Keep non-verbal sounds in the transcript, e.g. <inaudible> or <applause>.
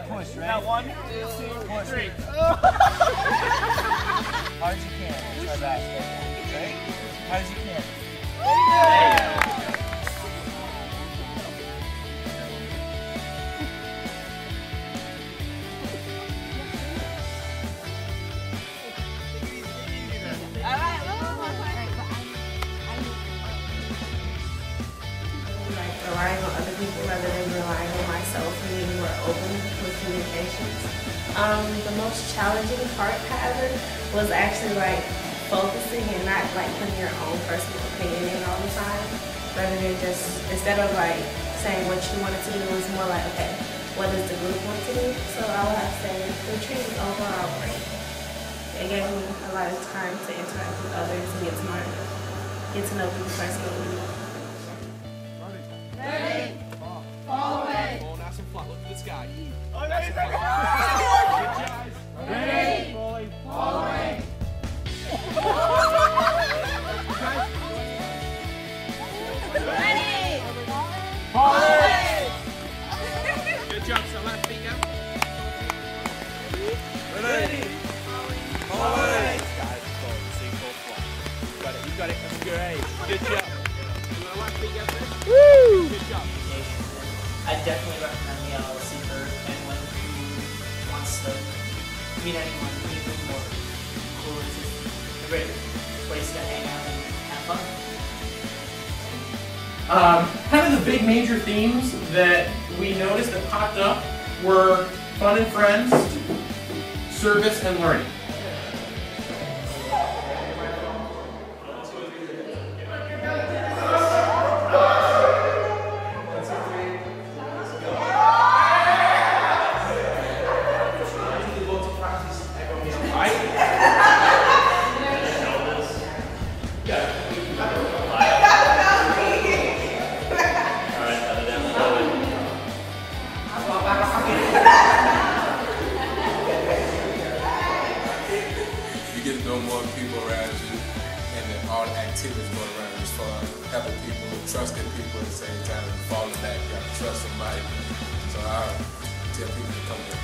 count one, two, three. <laughs> Hard as you can. Try back. Right? Hard as you can. like relying on other people rather than relying on myself and being more open with communications. Um, the most challenging part, however, was actually like focusing and not like putting your own personal opinion in all the time, rather than just instead of like saying what you wanted to do, it was more like okay, what does the group want to do? So I would have to say the was overall great. It gave me a lot of time to interact with others and get to know get to know people personally. And flat. Look at the sky. Good job, so left feet out. Ready. Forward. Guys. See, full flat. You got it. You got it. That's great. Good job. You want to left feet out first? Woo! Meet anyone, people more cool. It's just a great place to hang out and have fun. Um, kind of the big major themes that we noticed that popped up were fun and friends, service, and learning. People around you, and then all the activities going around is fun. Helping people, trusting people at the same time, and falling back. You got to trust somebody. So I tell people to come here.